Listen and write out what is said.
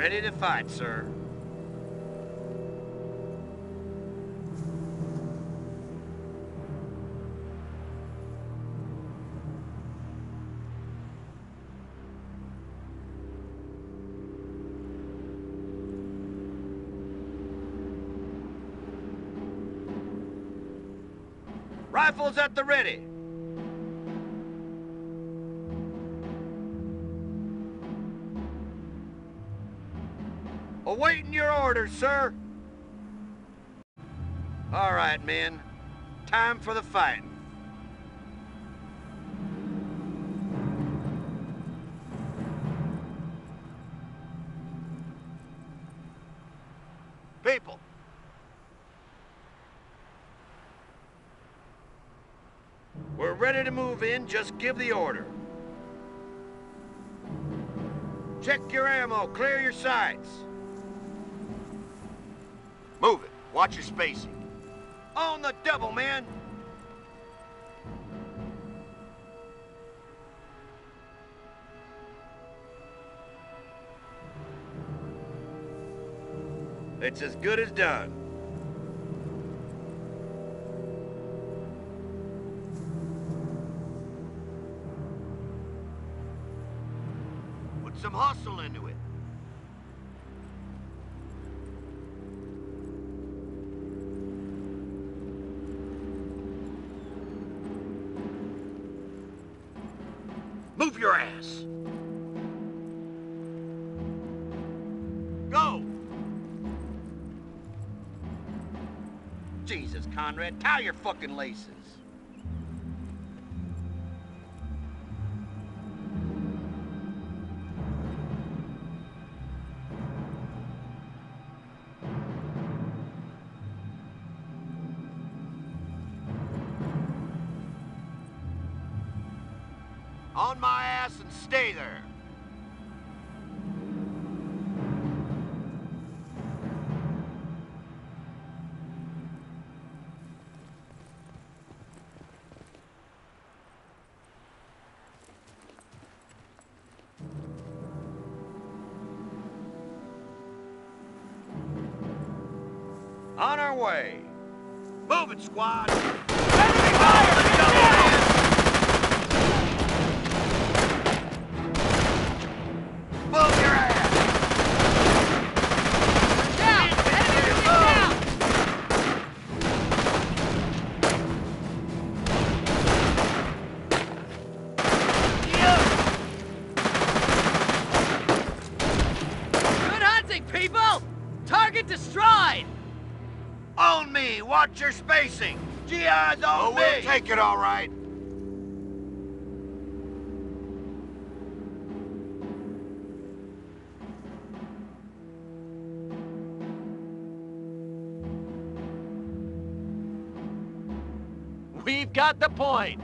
Ready to fight, sir. Rifles at the ready. Awaiting your orders, sir. All right, men. Time for the fight. People. We're ready to move in, just give the order. Check your ammo, clear your sights. Move it. Watch your spacing. On the double, man. It's as good as done. Put some hustle into it. Move your ass. Go. Jesus, Conrad, tie your fucking laces. On my ass and stay there. On our way. Move it, squad. Enemy fire! Target destroyed! On me! Watch your spacing! GI's on Oh, me! we'll take it all right. We've got the point.